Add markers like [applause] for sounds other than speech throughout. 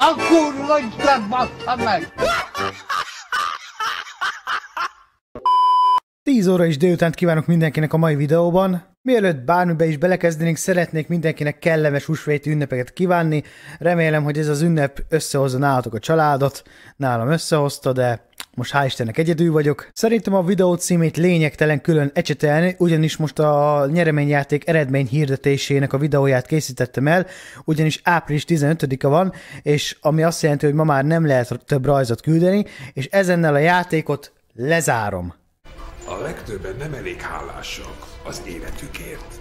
A kurva Istent bassza meg! 10 óra is délután kívánok mindenkinek a mai videóban. Mielőtt bármibe is belekezdenénk, szeretnék mindenkinek kellemes húsvéti ünnepeket kívánni. Remélem, hogy ez az ünnep összehozza nálatok a családot. Nálam összehozta, de most hál' Istennek egyedül vagyok. Szerintem a videó címét lényegtelen külön ecsetelni, ugyanis most a nyereményjáték eredmény hirdetésének a videóját készítettem el, ugyanis április 15-a van, és ami azt jelenti, hogy ma már nem lehet több rajzot küldeni, és ezennel a játékot lezárom. A legtöbben nem elég hálásak az életükért.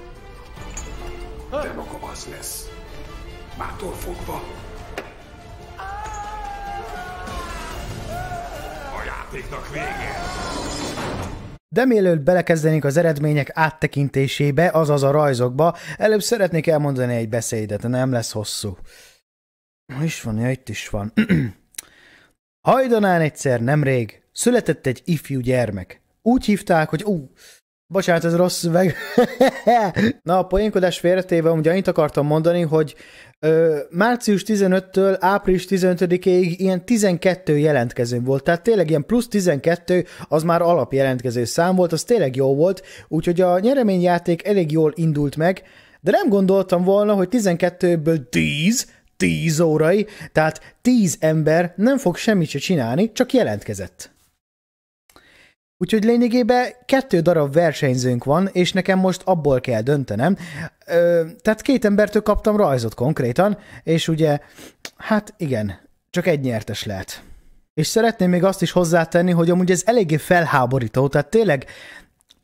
De maga az lesz. Mától fogva. Játéknak vége. De mielőtt belekezdenénk az eredmények áttekintésébe, azaz a rajzokba, előbb szeretnék elmondani egy beszédet, nem lesz hosszú. Is van? Ja, itt is van. [clears throat] Hajdanán egyszer, nemrég, született egy ifjú gyermek. Úgy hívták, hogy ú, bocsánat, ez rossz szöveg. [laughs] Na, a poénkodás félretéve, ugye annyit akartam mondani, hogy ö, március 15-től április 15-ig ilyen 12 jelentkező volt, tehát tényleg ilyen plusz 12 az már alapjelentkező szám volt, az tényleg jó volt, úgyhogy a nyereményjáték elég jól indult meg, de nem gondoltam volna, hogy 12-ből 10, 10 órai, tehát 10 ember nem fog semmit se csinálni, csak jelentkezett. Úgyhogy lényegében kettő darab versenyzőnk van, és nekem most abból kell döntenem. Ö, tehát két embertől kaptam rajzot konkrétan, és ugye, hát igen, csak egy nyertes lehet. És szeretném még azt is hozzátenni, hogy amúgy ez eléggé felháborító, tehát tényleg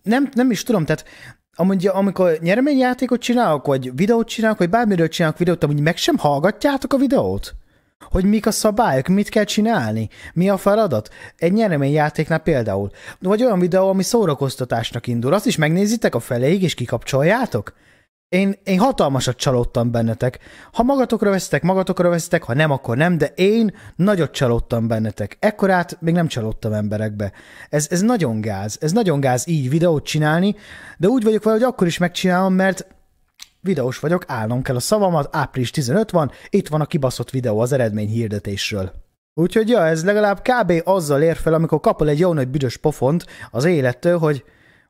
nem, nem is tudom, tehát amúgy, amikor nyereményjátékot csinálok, vagy videót csinálok, vagy bármiről csinálok videót, amúgy meg sem hallgatjátok a videót? Hogy mik a szabályok, mit kell csinálni, mi a feladat. Egy nyereményjátéknál például. Vagy olyan videó, ami szórakoztatásnak indul. Azt is megnézitek a feléig, és kikapcsoljátok? Én, én hatalmasat csalódtam bennetek. Ha magatokra veszitek, magatokra veszitek, ha nem, akkor nem, de én nagyot csalódtam bennetek. Ekkorát még nem csalódtam emberekbe. Ez, ez nagyon gáz. Ez nagyon gáz így videót csinálni, de úgy vagyok vele, hogy akkor is megcsinálom, mert videós vagyok, állnom kell a szavamat, április 15 van, itt van a kibaszott videó az eredmény hirdetésről. Úgyhogy ja, ez legalább kb. azzal ér fel, amikor kapol egy jó nagy büdös pofont az élettől, hogy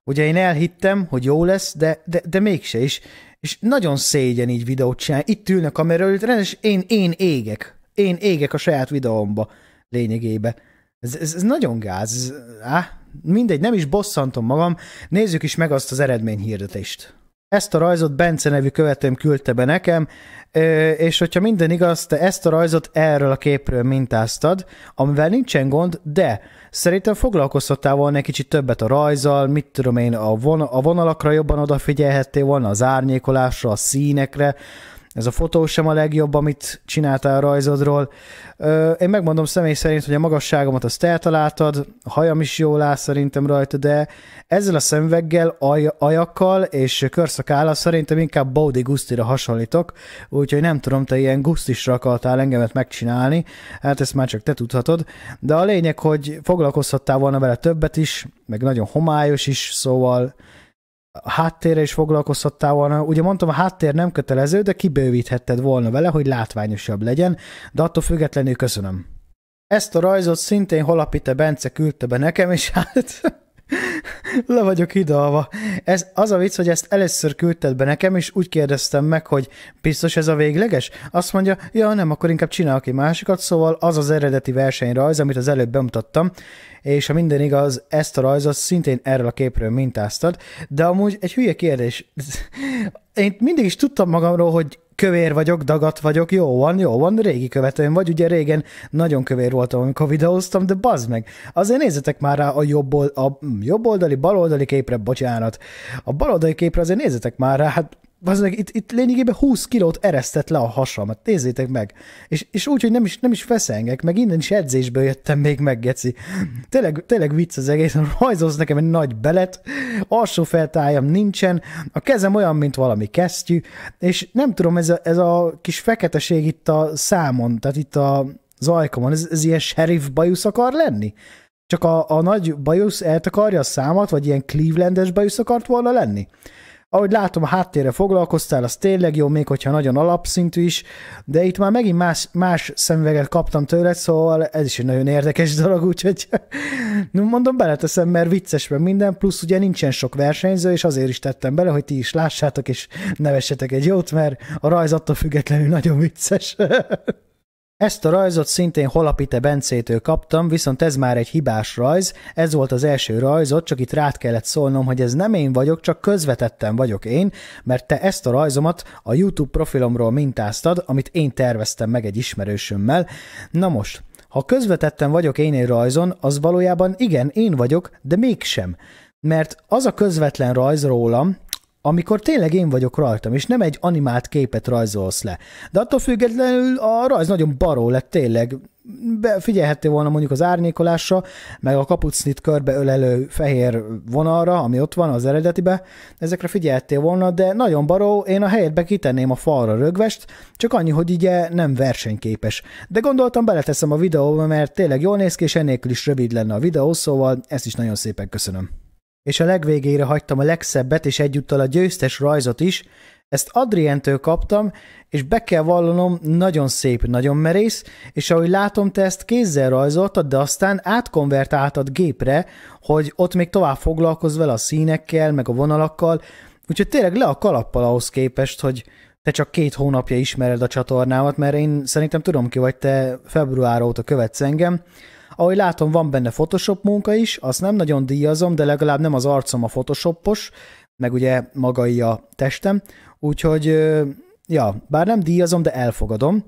ugye én elhittem, hogy jó lesz, de, de, de mégse is. És nagyon szégyen így videót csinálni. Itt ülnek a előtt, rendes, én, én égek. Én égek a saját videómba lényegébe. Ez, ez, ez nagyon gáz. Ez, á, mindegy, nem is bosszantom magam. Nézzük is meg azt az eredményhirdetést. Ezt a rajzot Bence nevű követőm küldte be nekem, és hogyha minden igaz, te ezt a rajzot erről a képről mintáztad, amivel nincsen gond, de szerintem foglalkoztattál volna egy kicsit többet a rajzal, mit tudom én, a, von- a vonalakra jobban odafigyelhettél volna, az árnyékolásra, a színekre, ez a fotó sem a legjobb, amit csináltál a rajzodról. Én megmondom személy szerint, hogy a magasságomat azt eltaláltad, a hajam is jól áll szerintem rajta, de ezzel a szemveggel, aj- ajakkal és körszakállal szerintem inkább Body Gustira hasonlítok, úgyhogy nem tudom, te ilyen gustisra akartál engemet megcsinálni, hát ezt már csak te tudhatod, de a lényeg, hogy foglalkozhattál volna vele többet is, meg nagyon homályos is, szóval a háttérre is foglalkozhattál volna. Ugye mondtam, a háttér nem kötelező, de kibővíthetted volna vele, hogy látványosabb legyen, de attól függetlenül köszönöm. Ezt a rajzot szintén Holapite Bence küldte be nekem, és hát le vagyok hidalva. Ez, az a vicc, hogy ezt először küldted be nekem, és úgy kérdeztem meg, hogy biztos ez a végleges? Azt mondja, ja nem, akkor inkább csinálok egy másikat, szóval az az eredeti versenyrajz, amit az előbb bemutattam, és ha minden igaz, ezt a rajzot szintén erről a képről mintáztad, de amúgy egy hülye kérdés. Én mindig is tudtam magamról, hogy kövér vagyok, dagat vagyok, jó van, jó van, régi követőm vagy, ugye régen nagyon kövér voltam, amikor videóztam, de bazd meg, azért nézzetek már rá a jobb, old, a jobb oldali, bal oldali képre, bocsánat, a bal oldali képre azért nézzetek már rá, hát meg, itt, itt lényegében 20 kilót eresztett le a hasamat, nézzétek meg. És, és úgy, hogy nem is, nem is feszengek, meg innen is edzésből jöttem még meg, geci. Tényleg, tényleg vicc az egész, [laughs] rajzolsz nekem egy nagy belet, alsó feltájam nincsen, a kezem olyan, mint valami kesztyű, és nem tudom, ez a, ez a kis feketeség itt a számon, tehát itt a zajkomon, ez, ez ilyen sheriff bajusz akar lenni? Csak a, a nagy bajusz eltakarja a számat, vagy ilyen Clevelandes bajusz akart volna lenni? Ahogy látom, a háttérre foglalkoztál, az tényleg jó, még hogyha nagyon alapszintű is, de itt már megint más, más szemüveget kaptam tőled, szóval ez is egy nagyon érdekes [laughs] dolog, úgyhogy [laughs] mondom, beleteszem, mert vicces meg minden, plusz ugye nincsen sok versenyző, és azért is tettem bele, hogy ti is lássátok, és nevessetek egy jót, mert a rajz attól függetlenül nagyon vicces. [laughs] Ezt a rajzot szintén Holapite Bencétől kaptam, viszont ez már egy hibás rajz, ez volt az első rajzot, csak itt rád kellett szólnom, hogy ez nem én vagyok, csak közvetetten vagyok én, mert te ezt a rajzomat a YouTube profilomról mintáztad, amit én terveztem meg egy ismerősömmel. Na most, ha közvetetten vagyok én egy rajzon, az valójában igen, én vagyok, de mégsem. Mert az a közvetlen rajz rólam, amikor tényleg én vagyok rajtam, és nem egy animált képet rajzolsz le. De attól függetlenül a rajz nagyon baró lett tényleg. Be, figyelhettél volna mondjuk az árnyékolásra, meg a kapucnit körbe ölelő fehér vonalra, ami ott van az eredetibe, ezekre figyelhettél volna, de nagyon baró, én a helyetbe kitenném a falra rögvest, csak annyi, hogy ugye nem versenyképes. De gondoltam, beleteszem a videóba, mert tényleg jól néz ki, és ennélkül is rövid lenne a videó, szóval ezt is nagyon szépen köszönöm és a legvégére hagytam a legszebbet, és egyúttal a győztes rajzot is. Ezt Adrientől kaptam, és be kell vallanom, nagyon szép, nagyon merész, és ahogy látom, te ezt kézzel rajzoltad, de aztán átkonvertáltad gépre, hogy ott még tovább foglalkozz vele a színekkel, meg a vonalakkal, úgyhogy tényleg le a kalappal ahhoz képest, hogy te csak két hónapja ismered a csatornámat, mert én szerintem tudom ki vagy, te február óta követsz engem, ahogy látom, van benne Photoshop munka is, azt nem nagyon díjazom, de legalább nem az arcom a Photoshopos, meg ugye magai a testem, úgyhogy ja, bár nem díjazom, de elfogadom,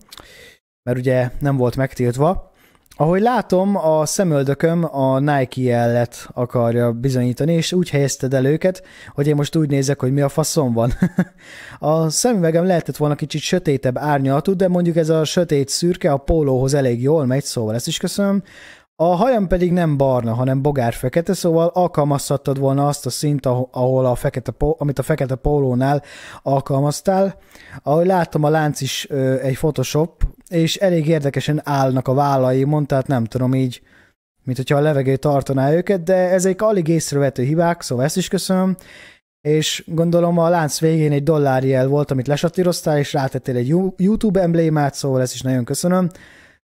mert ugye nem volt megtiltva. Ahogy látom, a szemöldököm a Nike jellet akarja bizonyítani, és úgy helyezted el őket, hogy én most úgy nézek, hogy mi a faszom van. [laughs] a szemüvegem lehetett volna kicsit sötétebb árnyalatú, de mondjuk ez a sötét szürke a pólóhoz elég jól megy, szóval ezt is köszönöm. A hajam pedig nem barna, hanem bogár-fekete, szóval alkalmazhattad volna azt a szint, ahol a fekete, amit a fekete pólónál alkalmaztál. Ahogy láttam, a lánc is ö, egy Photoshop, és elég érdekesen állnak a vállai, mondta, hát nem tudom így, mint hogyha a levegő tartaná őket, de ezek alig észrevető hibák, szóval ezt is köszönöm és gondolom a lánc végén egy dollárjel volt, amit lesatíroztál, és rátettél egy YouTube emblémát, szóval ezt is nagyon köszönöm.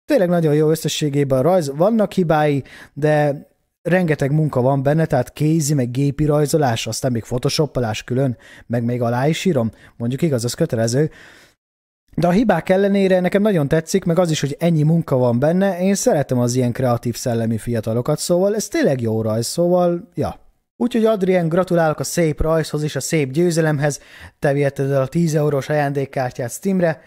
Tényleg nagyon jó összességében a rajz, vannak hibái, de rengeteg munka van benne, tehát kézi, meg gépi rajzolás, aztán még photoshopolás külön, meg még alá is írom, mondjuk igaz, az kötelező. De a hibák ellenére nekem nagyon tetszik, meg az is, hogy ennyi munka van benne, én szeretem az ilyen kreatív szellemi fiatalokat, szóval ez tényleg jó rajz, szóval, ja. Úgyhogy Adrien, gratulálok a szép rajzhoz és a szép győzelemhez, te viheted el a 10 eurós ajándékkártyát Steamre,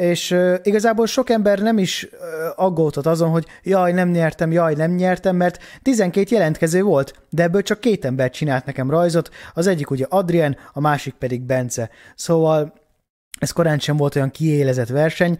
és uh, igazából sok ember nem is uh, aggódott azon, hogy jaj, nem nyertem, jaj, nem nyertem, mert 12 jelentkező volt, de ebből csak két ember csinált nekem rajzot, az egyik ugye Adrien, a másik pedig Bence. Szóval ez korán sem volt olyan kiélezett verseny,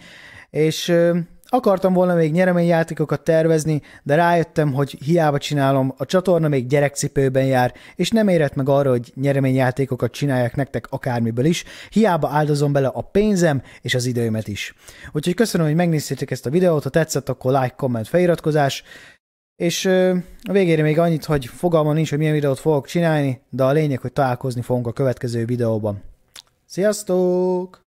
és uh, Akartam volna még nyereményjátékokat tervezni, de rájöttem, hogy hiába csinálom, a csatorna még gyerekcipőben jár, és nem érett meg arra, hogy nyereményjátékokat csinálják nektek akármiből is, hiába áldozom bele a pénzem és az időmet is. Úgyhogy köszönöm, hogy megnéztétek ezt a videót, ha tetszett, akkor like, komment, feliratkozás, és a végére még annyit, hogy fogalmam nincs, hogy milyen videót fogok csinálni, de a lényeg, hogy találkozni fogunk a következő videóban. Sziasztok!